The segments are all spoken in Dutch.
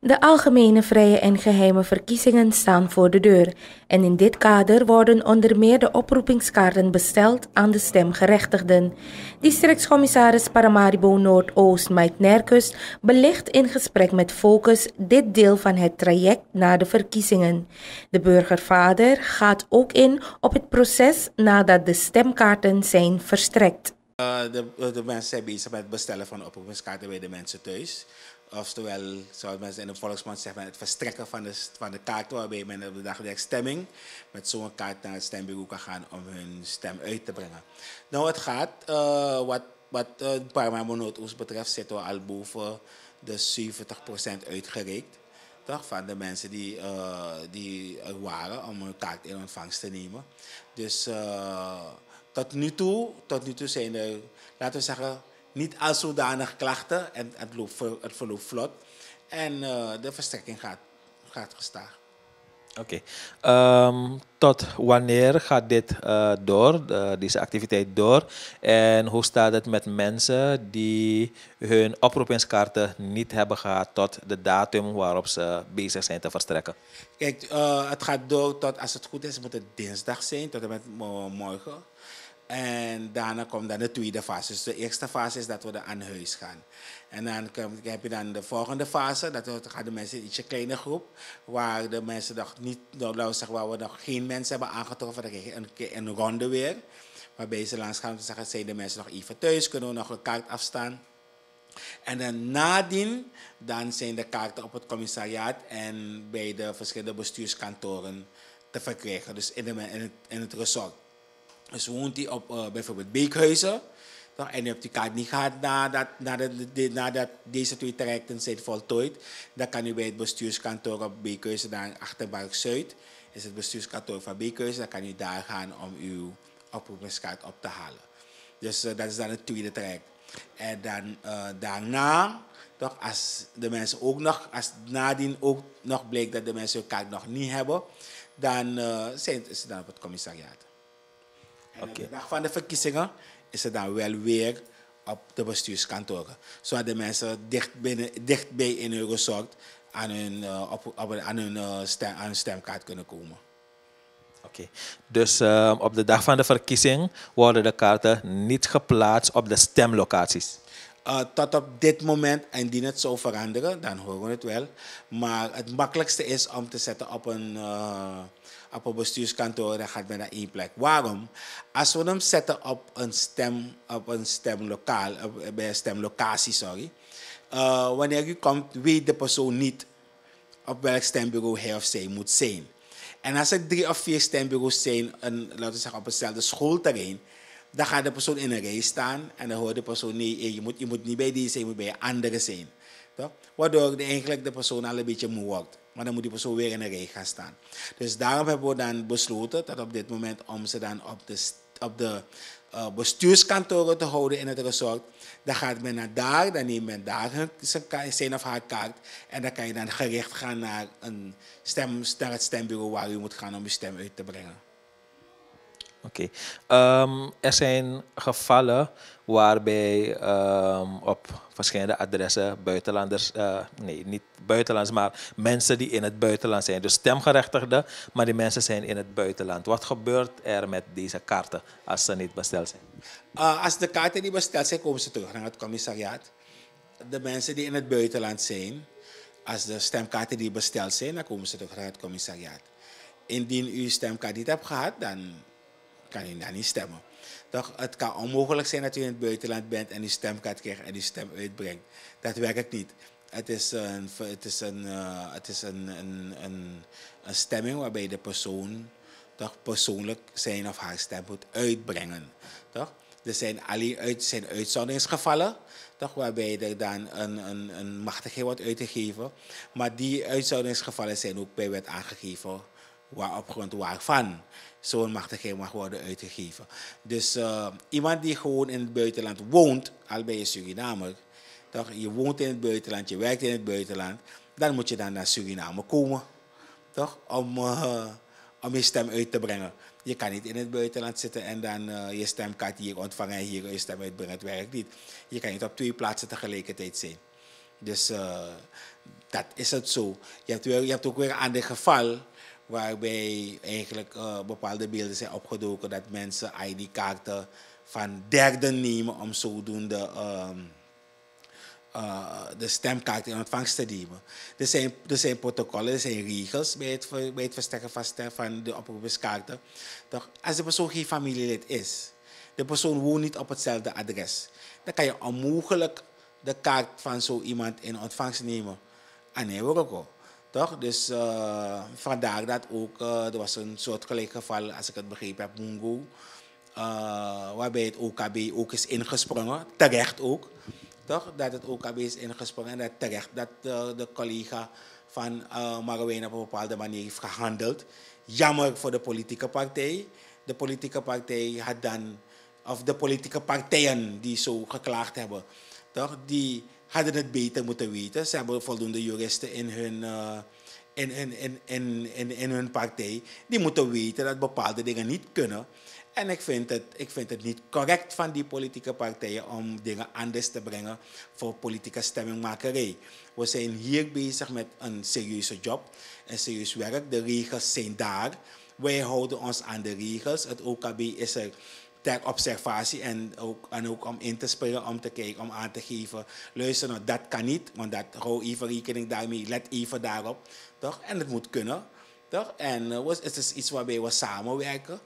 De algemene, vrije en geheime verkiezingen staan voor de deur. En in dit kader worden onder meer de oproepingskaarten besteld aan de stemgerechtigden. Districtscommissaris Paramaribo Noordoost Mike Nerkus belicht in gesprek met Focus dit deel van het traject na de verkiezingen. De burgervader gaat ook in op het proces nadat de stemkaarten zijn verstrekt. Uh, de, de, mensen zijn bezig met het bestellen van oproepingskaarten bij de mensen thuis. Oftewel, zoals mensen in de volksmond zeggen, het verstrekken van de, van de kaart waarbij men op de dag der stemming met zo'n kaart naar het stembureau kan gaan om hun stem uit te brengen. Nou, het gaat, uh, wat, wat uh, Parma Noordoost betreft, zitten we al boven de 70% uitgereikt. Van de mensen die, uh, die er waren om hun kaart in ontvangst te nemen. Dus tot nu toe, tot nu toe zijn er, laten we zeggen, niet als zodanig klachten en het, loopt, het verloopt vlot. En uh, de verstrekking gaat, gaat gestaag. Oké. Okay. Um, ehm, tot wanneer gaat dit uh, door, uh, deze activiteit door? En hoe staat het met mensen die hun oproepingskaarten niet hebben gehad tot de datum waarop ze bezig zijn te verstrekken? Kijk, uh, het gaat door tot, als het goed is, moet het dinsdag zijn, tot en met morgen. En daarna komt dan de tweede fase. Dus de eerste fase is dat we aan huis gaan. En dan heb je dan de volgende fase, dat gaan de mensen in ietsje kleine groep, waar de mensen nog niet, nou, zeg, waar we nog geen mensen hebben aangetroffen, dan krijg je een, een ronde weer. Waarbij ze langs gaan zeggen, zijn de mensen nog even thuis, kunnen we nog een kaart afstaan. En dan nadien, dan zijn de kaarten op het commissariaat en bij de verschillende bestuurskantoren te verkrijgen. Dus in, in, het, in het resort. Dus woont hij op uh, bijvoorbeeld Beekhuizen. En je hebt die kaart niet gehad nadat, nadat, nadat deze twee trajecten zijn voltooid. Dan kan u bij het bestuurskantoor op Beekhuizen, daar Achterbark Zuid, is het bestuurskantoor van Beekhuizen. Dan kan u daar gaan om uw oproepingskaart op te halen. Dus uh, dat is dan het tweede traject. En dan uh, daarna, toch, als de mensen ook nog, als nadien ook nog blijkt dat de mensen hun kaart nog niet hebben, dan uh, zijn ze dan op het commissariaat. En de dag van de verkiezingen is het dan wel weer op de bestuurskantoren. Zodat de mensen dicht, binnen, dichtbij in hun resort aan hun, uh, op, op, aan hun, uh, stem, aan hun stemkaart kunnen komen. Oké, dus uh, op de dag van de verkiezing worden de kaarten niet geplaatst op de stemlocaties? Uh, tot op dit moment, indien het zou veranderen, dan horen we het wel. Maar het makkelijkste is om te zetten op een, uh, op een bestuurskantoor, dan gaat men naar één plek. Waarom? Als we hem zetten op een, stem, op een stemlokaal, bij een stemlocatie, sorry. Uh, wanneer u komt, weet de persoon niet op welk stembureau hij of zij moet zijn. En als er drie of vier stembureaus zijn, een, laten we zeggen op hetzelfde schoolterrein, dan gaat de persoon in een rij staan en dan hoort de persoon, nee, je moet, je moet niet bij die zijn, je moet bij een andere zijn. Toch? Waardoor de, eigenlijk de persoon al een beetje moe wordt. Maar dan moet die persoon weer in een rij gaan staan. Dus daarom hebben we dan besloten dat op dit moment om ze dan op de, op de uh, bestuurskantoren te houden in het resort. Dan gaat men naar daar, dan neemt men daar zijn of haar kaart. En dan kan je dan gericht gaan naar, een stem, naar het stembureau waar u moet gaan om uw stem uit te brengen. Oké. Um, er zijn gevallen waarbij um, op verschillende adressen buitenlanders, uh, nee, niet buitenlands, maar mensen die in het buitenland zijn. Dus stemgerechtigden, maar die mensen zijn in het buitenland. Wat gebeurt er met deze kaarten als ze niet besteld zijn? Uh, als de kaarten niet besteld zijn, komen ze terug naar het commissariaat. De mensen die in het buitenland zijn, als de stemkaarten die besteld zijn, dan komen ze terug naar het commissariaat. Indien u stemkaart niet hebt gehad, dan kan daar niet stemmen. Toch, het kan onmogelijk zijn dat u in het buitenland bent en uw stemkaart krijgt en uw stem uitbrengt. Dat werkt niet. Het is een, het is een, uh, het is een, een, een, een, stemming waarbij de persoon toch persoonlijk zijn of haar stem moet uitbrengen. Toch? Er zijn alleen uit, zijn uitzonderingsgevallen, toch, waarbij er dan een, een, een machtigheid wordt uitgegeven. Maar die uitzonderingsgevallen zijn ook bij wet aangegeven waar, op grond waarvan zo'n machtigheid mag worden uitgegeven. Dus uh, iemand die gewoon in het buitenland woont, al ben je Surinamer, toch? je woont in het buitenland, je werkt in het buitenland, dan moet je dan naar Suriname komen, toch? Om, uh, om je stem uit te brengen. Je kan niet in het buitenland zitten en dan uh, je stemkaart hier ontvangen en hier je stem uitbrengen. Het werkt niet. Je kan niet op twee plaatsen tegelijkertijd zijn. Dus dat is het zo. Je hebt, je hebt ook weer een ander geval waarbij eigenlijk uh, bepaalde beelden zijn opgedoken dat mensen ID-kaarten van derden nemen om zodoende um, uh, de stemkaart in ontvangst te nemen. Er zijn, er zijn protocollen, er zijn regels bij het, bij het verstrekken van, de oproepingskaarten. Toch, als de persoon geen familielid is, de persoon woont niet op hetzelfde adres, dan kan je onmogelijk de kaart van zo iemand in ontvangst nemen. En nee, ook. Toch? Dus uh, vandaar dat ook, uh, er was een soortgelijk geval, als ik het begrepen heb, Mungo. Uh, waarbij het OKB ook is ingesprongen, terecht ook. Toch? Dat het OKB is ingesprongen en dat terecht dat de collega van uh, op een bepaalde manier heeft gehandeld. Jammer voor de politieke partij. De politieke partij had dan, of de politieke partijen die zo geklaagd hebben, toch? die hadden het beter moeten weten. Ze hebben voldoende juristen in hun, in, in, in, in, in, in hun partij. Die moeten weten dat bepaalde dingen niet kunnen. En ik vind, het, ik vind het niet correct van die politieke partijen om dingen anders te brengen voor politieke stemmingmakerij. We zijn hier bezig met een serieuze job, een serieus werk. De regels zijn daar. Wij houden ons aan de regels. Het OKB is er ter observatie en ook, en ook om in te springen, om te kijken, om aan te geven. Luister, nou, dat kan niet, want dat hou even rekening daarmee, let even daarop. Toch? En het moet kunnen. Toch? En uh, het is iets waarbij we samenwerken.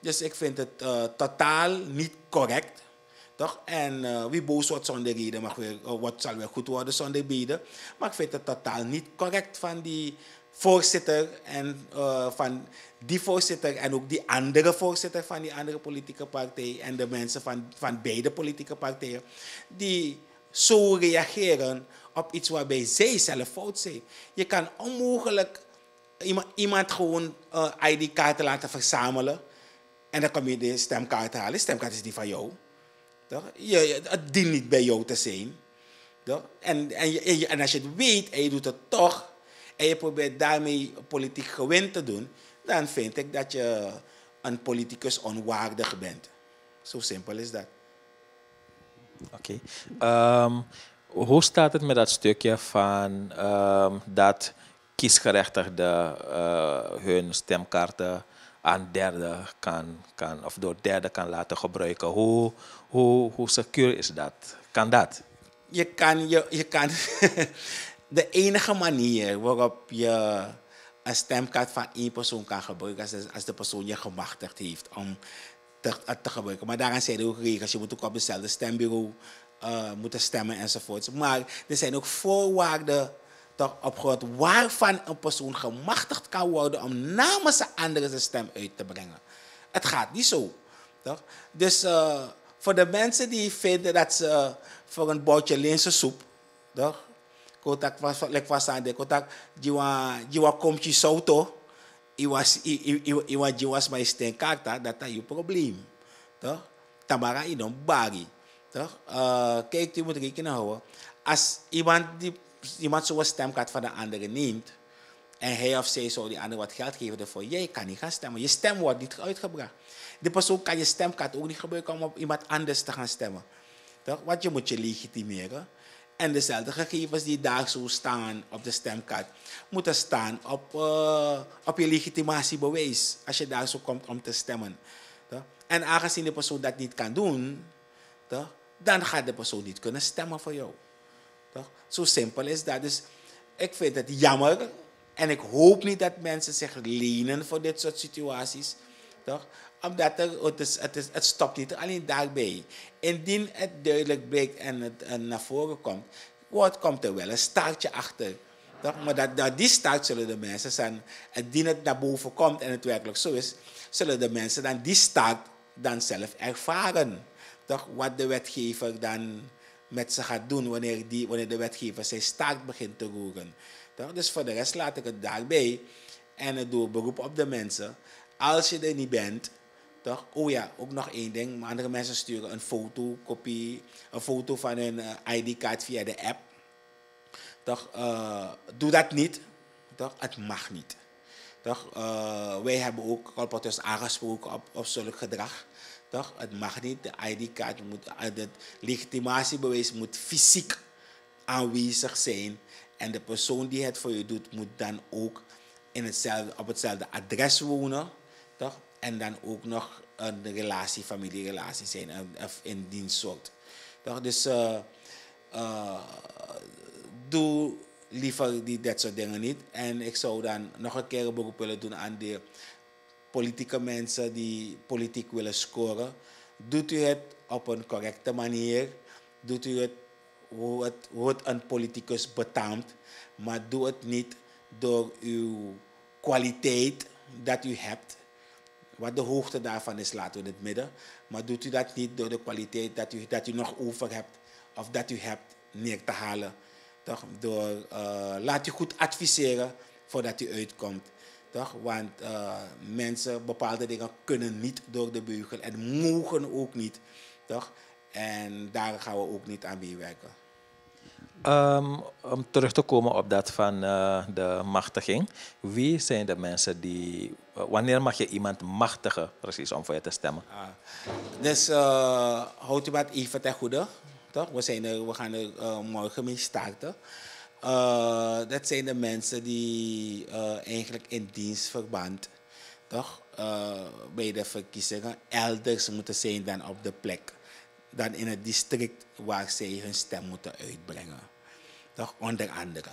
Dus ik vind het uh, totaal niet correct. Toch? En uh, wie boos wordt zonder reden, mag wat zal weer goed worden zonder bieden. Maar ik vind het totaal niet correct van die voorzitter en van die voorzitter en ook die andere voorzitter van die andere politieke partij en de mensen van, van beide politieke partijen, die zo reageren op iets waarbij zij zelf fout zijn. Je kan onmogelijk iemand, gewoon uh, ID-kaarten laten verzamelen en dan kom je de stemkaart halen. Stemkaart is die van jou. Toch? Je, het dient niet bij jou te zijn. Toch? En, en, je, en als je het weet en je doet het toch, en je probeert daarmee politiek gewin te doen, dan vind ik dat je een politicus onwaardig bent. Zo simpel is dat. Oké. Okay. Um, hoe staat het met dat stukje van um, dat kiesgerechtigden uh, hun stemkaarten aan derden kan, kan, of door derden kan laten gebruiken. Hoe, hoe, hoe secuur is dat? Kan dat? Je kan, je, je kan de enige manier waarop je een stemkaart van één persoon kan gebruiken, als als de persoon je gemachtigd heeft om te, te gebruiken. Maar daaraan zijn er ook regels. Je moet ook op hetzelfde stembureau uh, moeten stemmen enzovoort. Maar er zijn ook voorwaarden toch opgehoord waarvan een persoon gemachtigd kan worden om namens een andere zijn stem uit te brengen. Het gaat niet zo. Toch? Dus uh, voor de mensen die vinden dat ze voor een bordje linzensoep, toch? Kotak lek was aan de kotak jiwa jiwa komchi sauto, iwas iwa jiwas bij steenkaarta, dat is je probleem. Toch? Tamara een bagi. Toch? Uh, kijk, je moet houden. Als iemand die iemand zo'n stemkaart van de andere neemt en hij of zij zou die andere wat geld geven ervoor, jij kan niet gaan stemmen. Je stem wordt niet uitgebracht. De persoon kan je stemkaart ook niet gebruiken om op iemand anders te gaan stemmen. Toch? Je moet je legitimeren. En dezelfde gegevens die daar zo staan op de stemkaart, moeten staan op, uh, op je legitimatiebewijs als je daar zo komt om te stemmen. Toch? En aangezien de persoon dat niet kan doen, toch? dan gaat de persoon niet kunnen stemmen voor jou. Toch? Zo simpel is dat. Dus ik vind het jammer. En ik hoop niet dat mensen zich lenen voor dit soort situaties. Omdat het, het, is, het stopt niet alleen daarbij. Indien het duidelijk blijkt en het naar voren komt, wordt, komt er wel een staartje achter. Maar dat, die staart zullen de mensen zijn. Indien het naar boven komt en het werkelijk zo is, zullen de mensen dan die staart dan zelf ervaren. Wat de wetgever dan met ze gaat doen wanneer, die, wanneer de wetgever zijn staart begint te roeren. Dus voor de rest laat ik het daarbij en het doe beroep op de mensen. Als je er niet bent, toch? Oh ja, ook nog één ding. Andere mensen sturen een fotokopie, een foto van hun eh, ID-kaart via de app. Toch? Uh, doe dat niet. Toch? Het mag niet. Toch? Uh, wij hebben ook colporteurs aangesproken op, op zulk gedrag. Toch? Het mag niet. De ID-kaart moet, het legitimatiebewijs moet fysiek aanwezig zijn. En de persoon die het voor je doet, moet dan ook in hetzelfde, op hetzelfde adres wonen. Toch? En dan ook nog een relatie, familierelatie zijn, of in dienst soort. Toch? Dus uh, uh, doe liever die, dat soort dingen niet. En ik zou dan nog een keer een beroep willen doen aan de politieke mensen die politiek willen scoren. Doet u het op een correcte manier. Doet u het hoe het, hoe het een politicus betaamt. Maar doe het niet door uw kwaliteit dat u hebt. Wat de hoogte daarvan is, laten we in het midden. Maar doet u dat niet door de kwaliteit dat u, dat u nog over hebt of dat u hebt neer te halen. Toch? Door, uh, laat u goed adviseren voordat u uitkomt. Toch? Want uh, mensen, bepaalde dingen kunnen niet door de beugel en mogen ook niet. Toch? En daar gaan we ook niet aan meewerken. Um, om terug te komen op dat van uh, de machtiging. Wie zijn de mensen die. Uh, wanneer mag je iemand machtigen, precies, om voor je te stemmen? Ah. Dus uh, houdt u wat even ten goede. Toch? We, zijn we gaan er morgen mee starten. dat zijn de mensen die eigenlijk in dienstverband toch, bij de verkiezingen elders moeten zijn dan op de plek dan in het district waar zij hun stem moeten uitbrengen. Toch? Onder andere.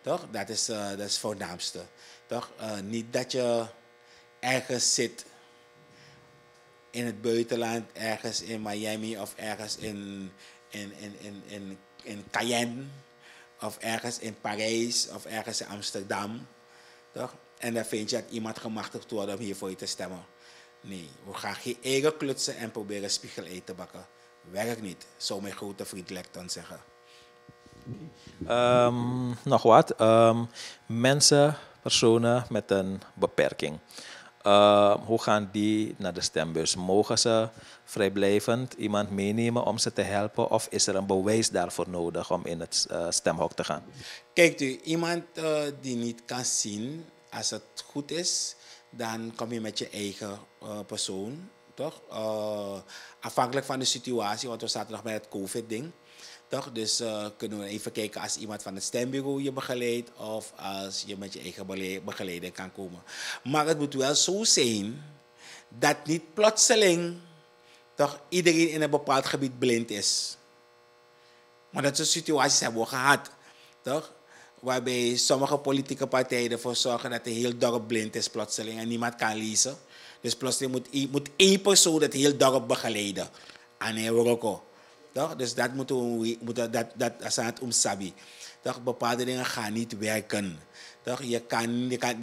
Toch? Dat is, uh, dat is het voornaamste. Toch? Uh, niet dat je ergens zit in het buitenland, ergens in Miami of ergens in, in, in, in, in, in Cayenne of ergens in Parijs of ergens in Amsterdam. Toch? En dan vind je dat iemand gemachtigd wordt om hier voor je te stemmen. Nee, we gaan geen eigen klutsen en proberen spiegel te bakken. Werkt niet, zou mijn grote vriend Lecton zeggen. Um, nog wat. Um, mensen, personen met een beperking. Uh, hoe gaan die naar de stembus? Mogen ze vrijblijvend iemand meenemen om ze te helpen? Of is er een bewijs daarvoor nodig om in het uh, stemhok te gaan? Kijkt u, iemand uh, die niet kan zien, als het goed is, dan kom je met je eigen persoon toch? Uh, afhankelijk van de situatie, want we zaten nog bij het COVID-ding. Toch? Dus uh, kunnen we even kijken als iemand van het stembureau je begeleidt of als je met je eigen begeleider kan komen. Maar het moet wel zo zijn dat niet plotseling toch iedereen in een bepaald gebied blind is. Maar dat soort situaties hebben we gehad. Toch? Waarbij sommige politieke partijen ervoor zorgen dat de heel dorp blind is plotseling en niemand kan lezen. Dus plotseling moet, moet één persoon het heel dorp begeleiden. En hij ook. Toch? Dus dat moeten we, moeten, dat, dat, dat is het omsabi. Toch? Bepaalde dingen gaan niet werken. Toch? Je kan, je kan,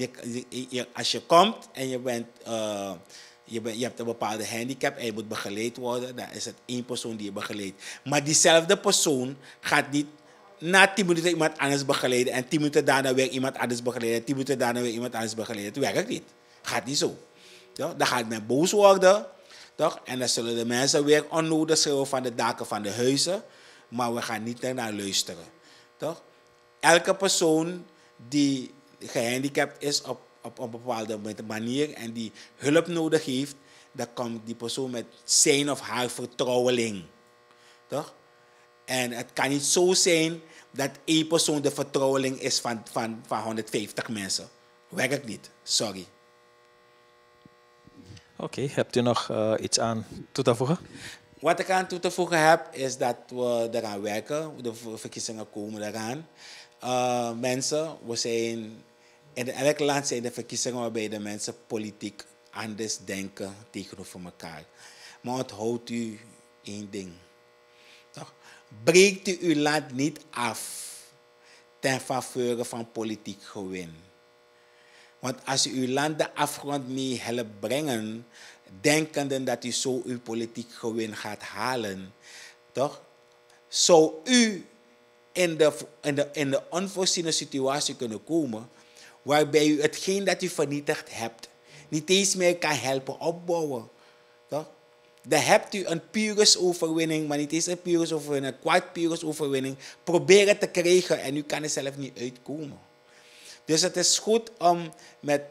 je, als je komt en je, bent, uh, je, je hebt een bepaalde handicap en je moet begeleid worden, dan is het één persoon die je begeleidt. Maar diezelfde persoon gaat niet na tien minuten iemand anders begeleiden en tien minuten daarna weer iemand anders begeleiden en tien minuten daarna weer iemand anders begeleiden. Het werkt niet. Gaat niet zo. Toch? Dan gaat men boos worden. Toch? En dan zullen de mensen weer onnodig schreeuwen van de daken van de huizen. Maar we gaan niet naar luisteren. Toch? Elke persoon die gehandicapt is op, op een bepaalde manier en die hulp nodig heeft, dan komt die persoon met zijn of haar vertrouweling. Toch? En het kan niet zo zijn dat één persoon de vertrouweling is van, van, van 150 mensen. Werkt niet. Sorry. Oké, hebt u nog uh, iets aan toe te voegen? Wat ik aan toe te voegen heb, is dat we eraan werken. De verkiezingen komen eraan. Uh, mensen, we zijn, in elk land zijn de verkiezingen waarbij de mensen politiek anders denken tegenover elkaar. Maar onthoudt u één ding. Breekt u uw land niet af ten faveur van politiek gewin. Want als u uw land de afgrond mee helpt brengen, denkende dat u zo uw politiek gewin gaat halen, toch? Zou u in de, in, de, in de onvoorziene situatie kunnen komen, waarbij u hetgeen dat u vernietigd hebt, niet eens meer kan helpen opbouwen. Toch? Dan hebt u een pures overwinning, maar niet eens een pures overwinning, een kwart pures overwinning. Probeer het te krijgen en u kan er zelf niet uitkomen. Dus het is goed om met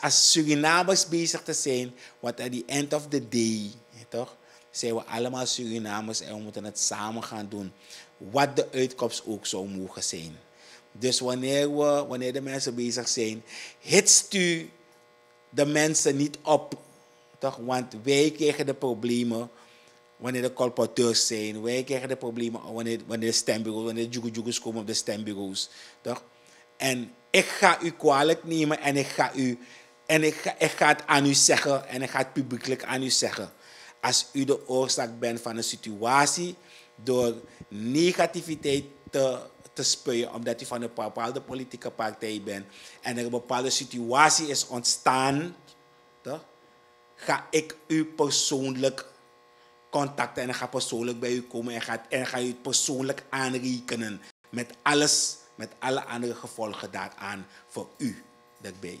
als, Surinamers bezig te zijn, want at the end of the day, toch, zijn we allemaal Surinamers en we moeten het samen gaan doen. wat de uitkomst ook zou mogen zijn. Dus wanneer, we, wanneer de mensen bezig zijn, hitst u de mensen niet op. Toch? Want wij krijgen de problemen wanneer de colporteurs zijn. Wij krijgen de problemen wanneer, wanneer de stembureaus, wanneer de komen op de stembureaus. Toch? En ik ga u kwalijk nemen en ik ga, u, en ik, ga, ik ga het aan u zeggen en ik ga het publiekelijk aan u zeggen. Als u de oorzaak bent van een situatie door negativiteit te, te spuien, omdat u van een bepaalde politieke partij bent en er een bepaalde situatie is ontstaan, toch? ga ik u persoonlijk contacten en ga persoonlijk bij u komen en ga, en ga u persoonlijk aanrekenen met alles, met alle andere gevolgen daaraan voor u daarbij.